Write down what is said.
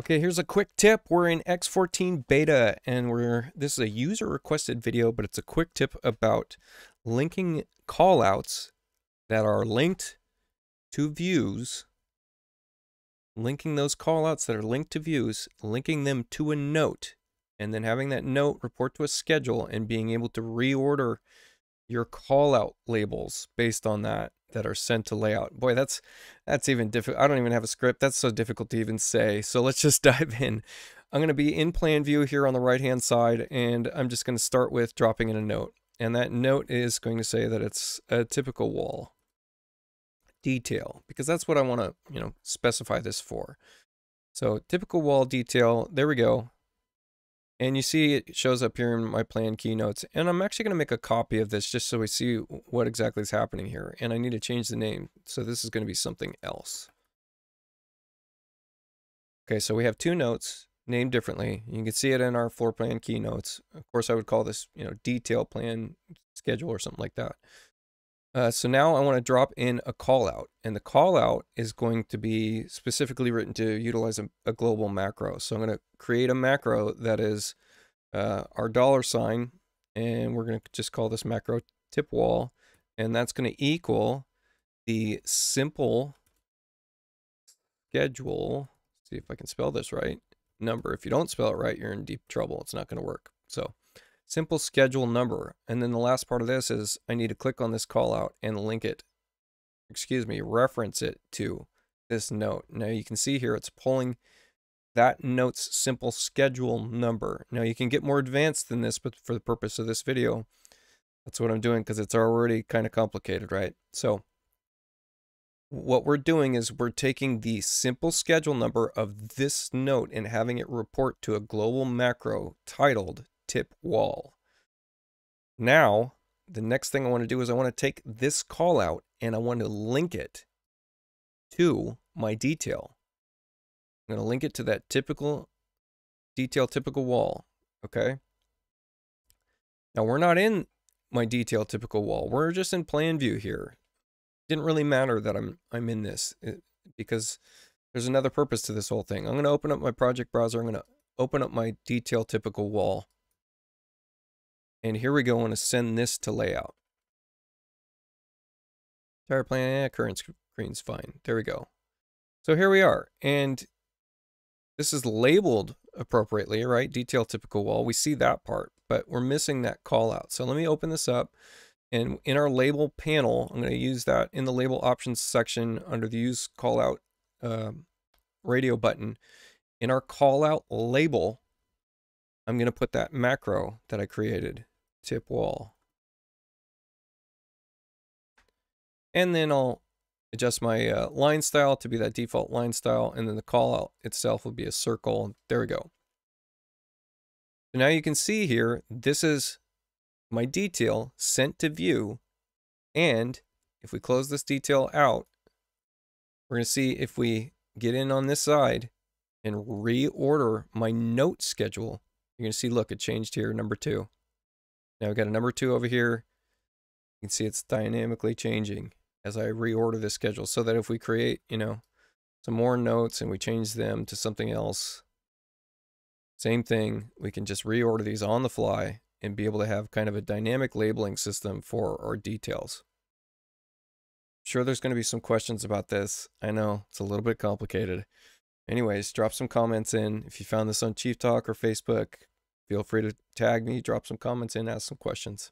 Okay, here's a quick tip. We're in X14 beta and we're this is a user requested video, but it's a quick tip about linking callouts that are linked to views, linking those callouts that are linked to views, linking them to a note, and then having that note report to a schedule and being able to reorder your callout labels based on that that are sent to layout. Boy, that's that's even difficult. I don't even have a script. That's so difficult to even say. So let's just dive in. I'm going to be in plan view here on the right hand side and I'm just going to start with dropping in a note. And that note is going to say that it's a typical wall detail because that's what I want to, you know, specify this for. So typical wall detail, there we go. And you see it shows up here in my plan keynotes. And I'm actually going to make a copy of this just so we see what exactly is happening here. And I need to change the name. So this is going to be something else. Okay, so we have two notes named differently. You can see it in our floor plan keynotes. Of course, I would call this, you know, detail plan schedule or something like that. Uh, so now I want to drop in a call out and the call out is going to be specifically written to utilize a, a global macro. So I'm going to create a macro that is uh, our dollar sign and we're going to just call this macro tip wall and that's going to equal the simple schedule. See if I can spell this right. Number. If you don't spell it right, you're in deep trouble. It's not going to work. So simple schedule number. And then the last part of this is I need to click on this call out and link it, excuse me, reference it to this note. Now you can see here it's pulling that note's simple schedule number. Now you can get more advanced than this, but for the purpose of this video, that's what I'm doing because it's already kind of complicated, right? So what we're doing is we're taking the simple schedule number of this note and having it report to a global macro titled tip wall. Now, the next thing I want to do is I want to take this call out and I want to link it to my detail. I'm going to link it to that typical detail typical wall. Okay. Now we're not in my detail typical wall. We're just in plan view here. Didn't really matter that I'm I'm in this eh, because there's another purpose to this whole thing. I'm going to open up my project browser. I'm going to open up my detail typical wall. And here we go. I want to send this to layout. Entire plan, yeah, current screen's fine. There we go. So here we are. And this is labeled appropriately, right? Detail typical wall. We see that part, but we're missing that call out. So let me open this up. And in our label panel, I'm going to use that in the label options section under the use call out uh, radio button. In our call out label, I'm going to put that macro that I created tip wall. And then I'll adjust my uh, line style to be that default line style. And then the call out itself will be a circle. There we go. So now you can see here, this is my detail sent to view. And if we close this detail out, we're going to see if we get in on this side and reorder my note schedule, you're going to see, look, it changed here, number two. Now we've got a number two over here. You can see it's dynamically changing as I reorder the schedule so that if we create, you know, some more notes and we change them to something else, same thing, we can just reorder these on the fly and be able to have kind of a dynamic labeling system for our details. Sure, there's going to be some questions about this. I know it's a little bit complicated. Anyways, drop some comments in. If you found this on Chief Talk or Facebook, Feel free to tag me, drop some comments in, ask some questions.